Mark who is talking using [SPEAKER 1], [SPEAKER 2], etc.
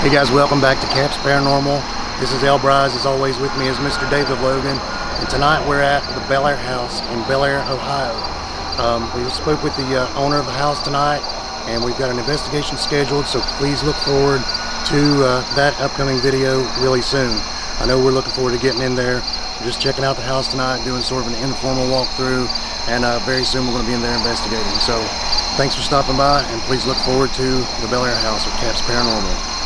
[SPEAKER 1] Hey guys, welcome back to Caps Paranormal. This is LBrize. As always, with me is Mr. David Logan. And tonight we're at the Bellaire House in Bellaire, Ohio. Um, we spoke with the uh, owner of the house tonight, and we've got an investigation scheduled, so please look forward to uh, that upcoming video really soon. I know we're looking forward to getting in there. We're just checking out the house tonight, doing sort of an informal walkthrough, and uh, very soon we're going to be in there investigating. So thanks for stopping by, and please look forward to the Bellaire House of Caps Paranormal.